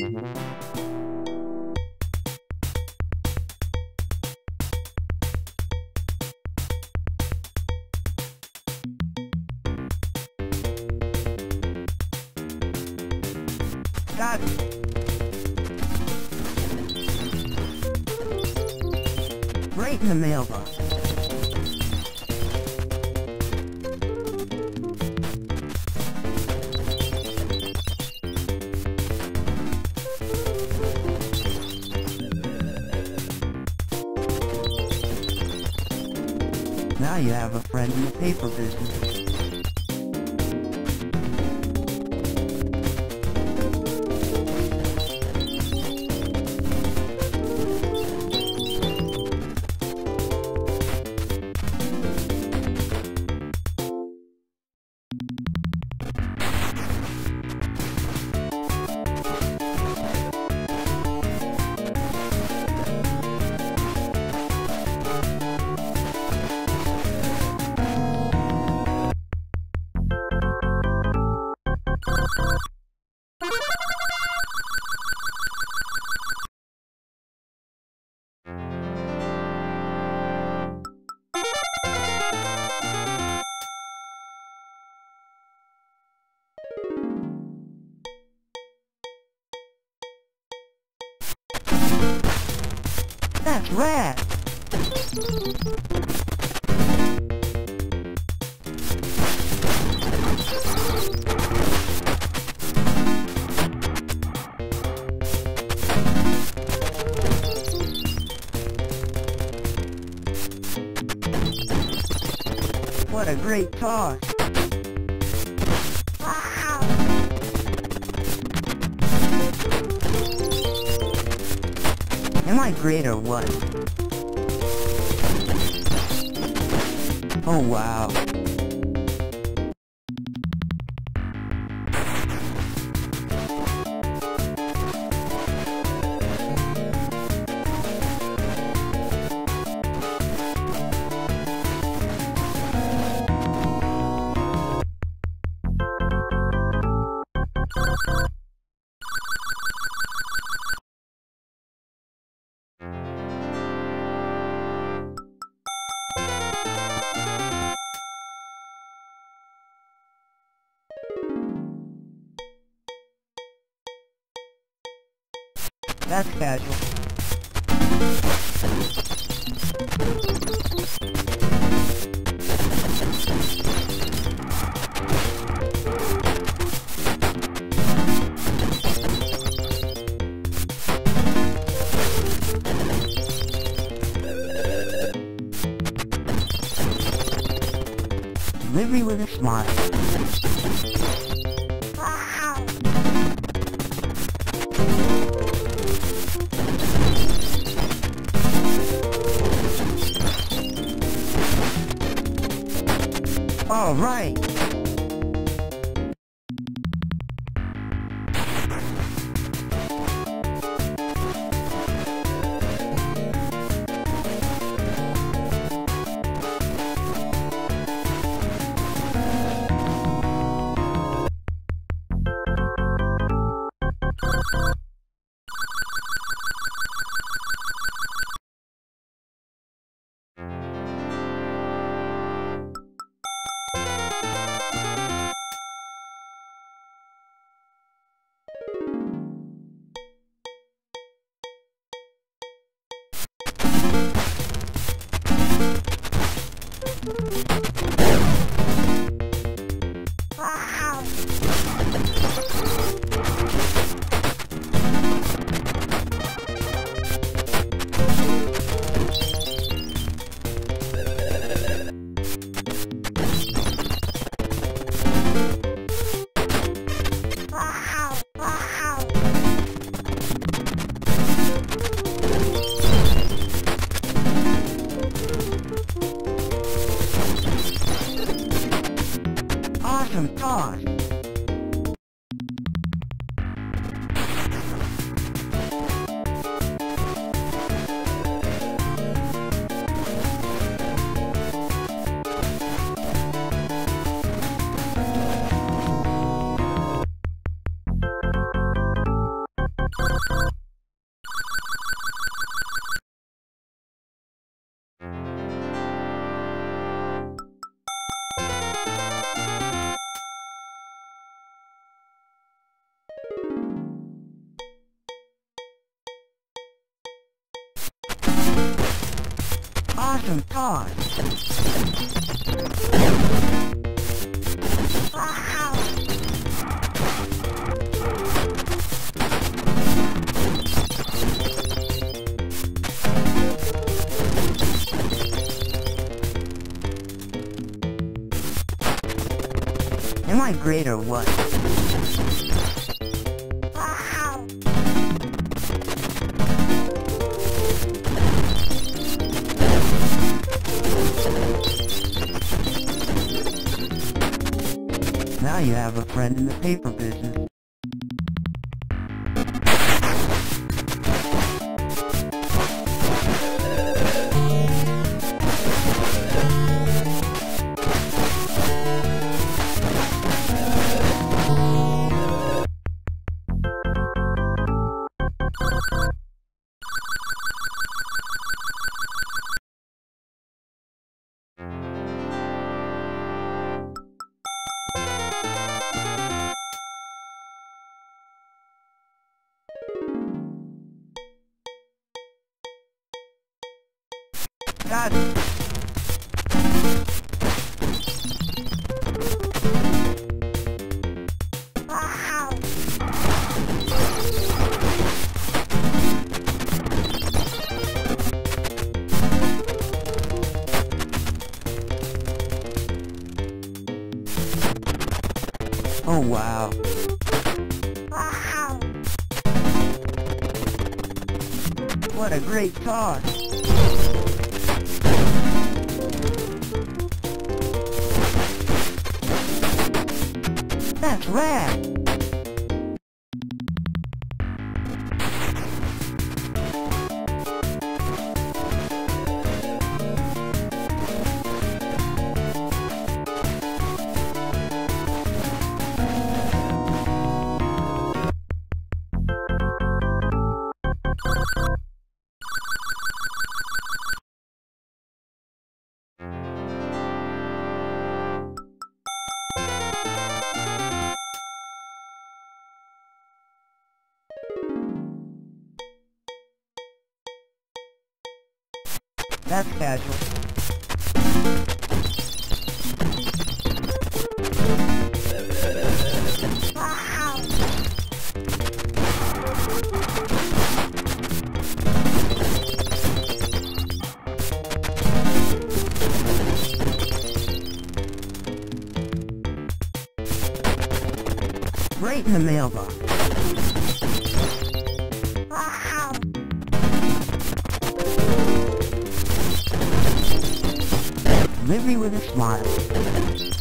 Got. Right in the mailbox. Now you have a friend in the paper business. Rad. What a great toss. Am I great or what? Oh wow. That's casual. With a smile. All right. Awesome. Wow. Am I great or what? Now you have a friend in the paper business. God. Wow. Oh wow. Wow. What a great talk. That's rad. That's casual. Right in the mailbox. Livy with a smile.